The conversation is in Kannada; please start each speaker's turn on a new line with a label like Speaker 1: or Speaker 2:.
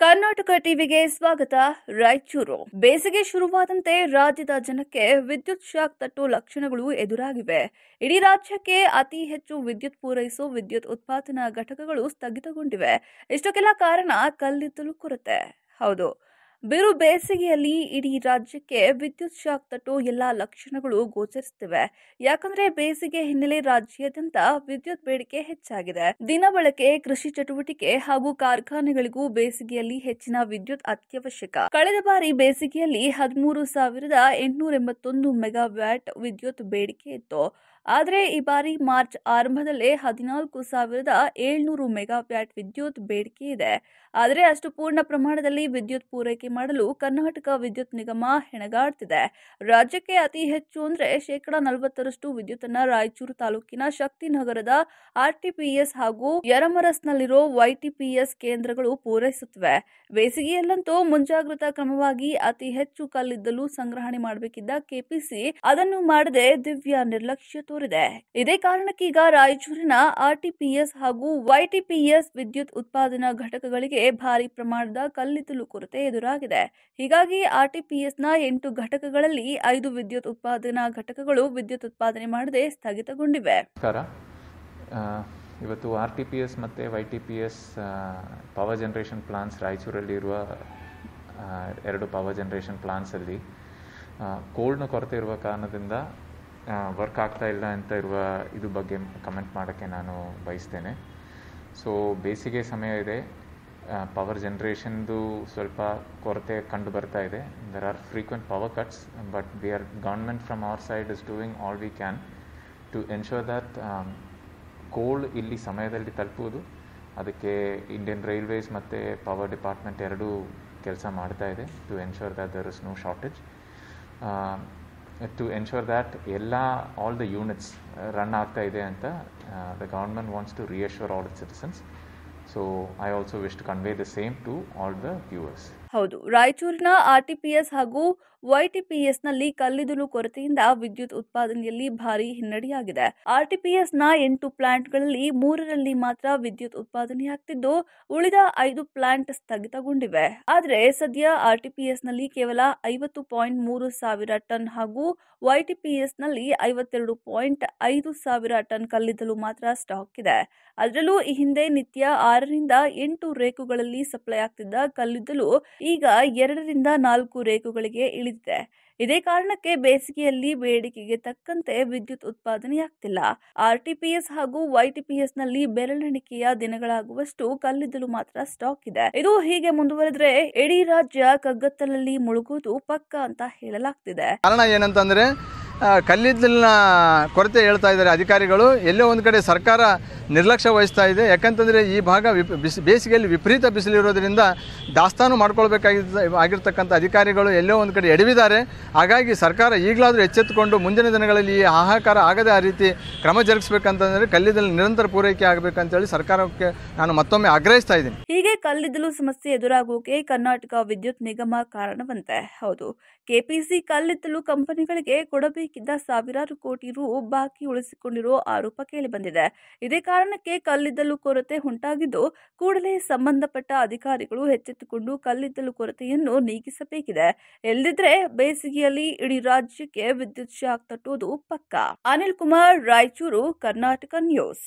Speaker 1: ಕರ್ನಾಟಕ ಟಿವಿಗೆ ಸ್ವಾಗತ. ರಾಯಚೂರು. ಬೇಸಿಗೆ ಶುರುವಾದಂತೆ ರಾಜ್ಯದ ಜನಕ್ಕೆ ವಿದ್ಯುತ್ ಶಾಕ್ ತಟ್ಟು ಲಕ್ಷಣಗಳು ಎದುರಾಗಿವೆ. ಇಡೀ ರಾಜ್ಯಕ್ಕೆ ಅತಿ ಹೆಚ್ಚು ವಿದ್ಯುತ್ ಪೂರೈಸುವ ವಿದ್ಯುತ್ ಉತ್ಪಾದನಾ ಘಟಕಗಳು ಸ್ಥಗಿತಗೊಂಡಿವೆ. ಇಷ್ಟಕ್ಕೆಲ್ಲ ಕಾರಣ ಕಲ್ಲಿದ್ದಲು ಕೊರತೆ. ಹೌದು. ಬಿರು ಬೇಸಿಗೆಯಲ್ಲಿ ಇಡೀ ರಾಜ್ಯಕ್ಕೆ ವಿದ್ಯುತ್ ಶಾಕ್ ತಟ್ಟು ಎಲ್ಲಾ ಲಕ್ಷಣಗಳು ಗೋಚರಿಸುತ್ತಿವೆ ಯಾಕಂದ್ರೆ ಬೇಸಿಗೆ ಹಿನ್ನೆಲೆ ರಾಜ್ಯಾದ್ಯಂತ ವಿದ್ಯುತ್ ಬೇಡಿಕೆ ಹೆಚ್ಚಾಗಿದೆ. ದಿನ ಕೃಷಿ ಚಟುವಟಿಕೆ ಹಾಗೂ ಕಾರ್ಖಾನೆಗಳಿಗೂ ಬೇಸಿಗೆಯಲ್ಲಿ ಹೆಚ್ಚಿನ ವಿದ್ಯುತ್ ಅತ್ಯವಶ್ಯಕ. ಕಳೆದ ಬಾರಿ ಬೇಸಿಗೆಯಲ್ಲಿ ಹದಿಮೂರು ಸಾವಿರದ ಎಂಟುನೂರ ಎಂಬತ್ತೊಂದು ಮೆಗಾವ್ಯಾಟ್ ವಿದ್ಯುತ್ ಬೇಡಿಕೆ ಇತ್ತು. ಆದರೆ ಈ ಬಾರಿ ಮಾರ್ಚ್ ಆರಂಭದಲ್ಲೇ ಹದಿನಾಲ್ಕು ಸಾವಿರದ ಏಳ್ನೂರು ಮೆಗಾವ್ಯಾಟ್ ವಿದ್ಯುತ್ ಬೇಡಿಕೆ ಇದೆ. ಆದರೆ ಅಷ್ಟು ಪೂರ್ಣ ಪ್ರಮಾಣದಲ್ಲಿ ವಿದ್ಯುತ್ ಪೂರೈಕೆ ಮಾಡಲು ಕರ್ನಾಟಕ ವಿದ್ಯುತ್ ನಿಗಮ ಹೆಣಗಾಡ್ತಿದೆ. ರಾಜ್ಯಕ್ಕೆ ಅತಿ ಹೆಚ್ಚು ಅಂದ್ರೆ ಶೇಕಡಾ ನಲವತ್ತರಷ್ಟು ವಿದ್ಯುತ್ತನ್ನು ರಾಯಚೂರು ತಾಲೂಕಿನ ಶಕ್ತಿನಗರದ ಆರ್ಟಿಪಿಎಸ್ ಹಾಗೂ ಯರಮರಸ್ನಲ್ಲಿರೋ ವೈಟಿಪಿಎಸ್ ಕೇಂದ್ರಗಳು ಪೂರೈಸುತ್ತಿವೆ. ಬೇಸಿಗೆಯಲ್ಲಂತೂ ಮುಂಜಾಗ್ರತಾ ಕ್ರಮವಾಗಿ ಅತಿ ಹೆಚ್ಚು ಕಲ್ಲಿದ್ದಲು ಸಂಗ್ರಹಣೆ ಮಾಡಬೇಕಿದ್ದ ಕೆಪಿಸಿ ಅದನ್ನು ಮಾಡದೆ ದಿವ್ಯ ನಿರ್ಲಕ್ಷ್ಯ ತೋರಿದೆ. ಇದೇ ಕಾರಣಕ್ಕೀಗ ರಾಯಚೂರಿನ ಆರ್ಟಿಪಿಎಸ್ ಹಾಗೂ ವೈಟಿಪಿಎಸ್ ವಿದ್ಯುತ್ ಉತ್ಪಾದನಾ ಘಟಕಗಳಿಗೆ ಭಾರಿ ಪ್ರಮಾಣದ ಕಲ್ಲಿದ್ದಲು ಕೊರತೆ ಎದುರಾಗಿದೆ. ಹೀಗಾಗಿ ಆರ್ಟಿಪಿಎಸ್ನ ಎಂಟು ಘಟಕಗಳಲ್ಲಿ ಐದು ವಿದ್ಯುತ್ ಉತ್ಪಾದನಾ ಘಟಕಗಳು ವಿದ್ಯುತ್ ಉತ್ಪಾದನೆ ಮಾಡದೆ ಸ್ಥಗಿತಗೊಂಡಿವೆ.
Speaker 2: ಇವತ್ತು ಆರ್ ಟಿ ಪಿ ಎಸ್ ಮತ್ತು Y T P S power generation plans ರಾಯಚೂರಲ್ಲಿರುವ ಎರಡು ಪವರ್ ಜನ್ರೇಷನ್ ಪ್ಲಾನ್ಸಲ್ಲಿ ಕೋಲ್ಡ್ನ ಕೊರತೆ ಇರುವ ಕಾರಣದಿಂದ ವರ್ಕ್ ಆಗ್ತಾ ಇಲ್ಲ ಅಂತ ಇರುವ ಇದು ಬಗ್ಗೆ ಕಮೆಂಟ್ ಮಾಡೋಕ್ಕೆ ನಾನು ಬಯಸ್ತೇನೆ. ಸೊ ಬೇಸಿಗೆ ಸಮಯ ಇದೆ. ಪವರ್ ಜನ್ರೇಷನ್ದು ಸ್ವಲ್ಪ ಕೊರತೆ ಕಂಡು ಬರ್ತಾ ಇದೆ. There are frequent power cuts but we are government from our side is doing all we can to ensure that cold ಇಲ್ಲಿ ಸಮಯದಲ್ಲಿ ತಲುಪುವುದು. ಅದಕ್ಕೆ ಇಂಡಿಯನ್ ರೈಲ್ವೇಸ್ ಮತ್ತು ಪವರ್ ಡಿಪಾರ್ಟ್ಮೆಂಟ್ ಎರಡೂ ಕೆಲಸ ಮಾಡ್ತಾ ಇದೆ to ensure that there is no shortage to ensure that ಎಲ್ಲ ಆಲ್ ದ ಯೂನಿಟ್ಸ್ ರನ್ ಆಗ್ತಾ ಇದೆ ಅಂತ the government wants to reassure all the citizens So, I also wish to convey the same to all the viewers.
Speaker 1: ಹೌದು. ರಾಯಚೂರಿನ ಆರ್ಟಿಪಿಎಸ್ ಹಾಗೂ ವೈಟಿಪಿಎಸ್ನಲ್ಲಿ ಕಲ್ಲಿದ್ದಲು ಕೊರತೆಯಿಂದ ವಿದ್ಯುತ್ ಉತ್ಪಾದನೆಯಲ್ಲಿ ಭಾರಿ ಹಿನ್ನಡೆಯಾಗಿದೆ. ಆರ್ಟಿಪಿಎಸ್ನ ಎಂಟು ಪ್ಲಾಂಟ್ಗಳಲ್ಲಿ ಮೂರರಲ್ಲಿ ಮಾತ್ರ ವಿದ್ಯುತ್ ಉತ್ಪಾದನೆಯಾಗ್ತಿದ್ದು, ಉಳಿದ ಐದು ಪ್ಲಾಂಟ್ ಸ್ಥಗಿತಗೊಂಡಿವೆ. ಆದರೆ ಸದ್ಯ ಆರ್ಟಿಪಿಎಸ್ನಲ್ಲಿ ಕೇವಲ ಐವತ್ತು ಪಾಯಿಂಟ್ ಮೂರು ಸಾವಿರ ಟನ್ ಹಾಗೂ ವೈಟಿಪಿಎಸ್ನಲ್ಲಿ ಐವತ್ತೆರಡು ಪಾಯಿಂಟ್ ಐದು ಸಾವಿರ ಟನ್ ಕಲ್ಲಿದ್ದಲು ಮಾತ್ರ ಸ್ಟಾಕ್ ಇದೆ. ಅದರಲ್ಲೂ ಈ ಹಿಂದೆ ನಿತ್ಯ ಆರರಿಂದ ಎಂಟು ರೇಕುಗಳಲ್ಲಿ ಸಪ್ಲೈ ಆಗ್ತಿದ್ದ ಕಲ್ಲಿದ್ದಲು ಈಗ ಎರಡರಿಂದ ನಾಲ್ಕು ರೇಖುಗಳಿಗೆ ಇಳಿದಿದೆ. ಇದೇ ಕಾರಣಕ್ಕೆ ಬೇಸಿಗೆಯಲ್ಲಿ ಬೇಡಿಕೆಗೆ ತಕ್ಕಂತೆ ವಿದ್ಯುತ್ ಉತ್ಪಾದನೆಯಾಗ್ತಿಲ್ಲ. ಆರ್ಟಿಪಿಎಸ್ ಹಾಗೂ ವೈಟಿಪಿಎಸ್ನಲ್ಲಿ ಬೆರಳೆಣಿಕೆಯ ದಿನಗಳಾಗುವಷ್ಟು ಕಲ್ಲಿದ್ದಲು ಮಾತ್ರ ಸ್ಟಾಕ್ ಇದೆ. ಇದು ಹೀಗೆ ಮುಂದುವರೆದ್ರೆ ಇಡೀ ರಾಜ್ಯ ಕಗ್ಗತ್ತಲಲ್ಲಿ ಮುಳುಗುವುದು ಪಕ್ಕ ಅಂತ ಹೇಳಲಾಗ್ತಿದೆ.
Speaker 3: ಕಾರಣ ಏನಂತಂದರೆ ಕಲ್ಲಿದ್ದಲಿನ ಕೊರತೆ ಹೇಳ್ತಾ ಇದ್ದಾರೆ ಅಧಿಕಾರಿಗಳು. ಎಲ್ಲೋ ಒಂದು ಕಡೆ ಸರ್ಕಾರ ನಿರ್ಲಕ್ಷ್ಯ ವಹಿಸ್ತಾ ಇದೆ. ಯಾಕಂತಂದರೆ ಈ ಭಾಗ ವಿಪ್, ಬಿಸಿ, ಬೇಸಿಗೆಯಲ್ಲಿ ವಿಪರೀತ ಬಿಸಿಲಿರೋದ್ರಿಂದ ದಾಸ್ತಾನು ಮಾಡ್ಕೊಳ್ಬೇಕಾಗಿದ್ದ, ಆಗಿರ್ತಕ್ಕಂಥ ಅಧಿಕಾರಿಗಳು ಎಲ್ಲೋ ಒಂದು ಕಡೆ ಎಡವಿದ್ದಾರೆ. ಹಾಗಾಗಿ ಸರ್ಕಾರ ಈಗಲಾದರೂ ಎಚ್ಚೆತ್ತುಕೊಂಡು ಮುಂದಿನ ದಿನಗಳಲ್ಲಿ ಈ ಹಾಹಾಕಾರ ಆಗದೆ ಆ ರೀತಿ ಕ್ರಮ ಜರುಗಿಸ್ಬೇಕಂತಂದರೆ ಕಲ್ಲಿದ್ದಲು ನಿರಂತರ ಪೂರೈಕೆ ಆಗಬೇಕಂತೇಳಿ ಸರ್ಕಾರಕ್ಕೆ ನಾನು ಮತ್ತೊಮ್ಮೆ ಆಗ್ರಹಿಸ್ತಾ ಇದ್ದೀನಿ.
Speaker 1: ಹೀಗೆ ಕಲ್ಲಿದ್ದಲು ಸಮಸ್ಯೆ ಎದುರಾಗುವಕ್ಕೆ ಕರ್ನಾಟಕ ವಿದ್ಯುತ್ ನಿಗಮ ಕಾರಣವಂತೆ. ಹೌದು. ಕೆಪಿಸಿ ಕಲ್ಲಿದ್ದಲು ಕಂಪನಿಗಳಿಗೆ ಕೊಡಬೇಕಿದ್ದ ಸಾವಿರಾರು ಕೋಟಿ ರು ಬಾಕಿ ಉಳಿಸಿಕೊಂಡಿರೋ ಆರೋಪ ಕೇಳಿಬಂದಿದೆ. ಇದೇ ಕಾರಣಕ್ಕೆ ಕಲ್ಲಿದ್ದಲು ಕೊರತೆ ಉಂಟಾಗಿದ್ದು, ಕೂಡಲೇ ಸಂಬಂಧಪಟ್ಟ ಅಧಿಕಾರಿಗಳು ಎಚ್ಚೆತ್ತುಕೊಂಡು ಕಲ್ಲಿದ್ದಲು ಕೊರತೆಯನ್ನು ನೀಗಿಸಬೇಕಿದೆ. ಎಲ್ಲಿದ್ರೆ ಬೇಸಿಗೆಯಲ್ಲಿ ಇಡೀ ರಾಜ್ಯಕ್ಕೆ ವಿದ್ಯುತ್ ಶಾಕ್ ತಟ್ಟುವುದು ಪಕ್ಕಾ. ಅನಿಲ್ ಕುಮಾರ್ ರಾಯಚೂರು, ಕರ್ನಾಟಕ ನ್ಯೂಸ್.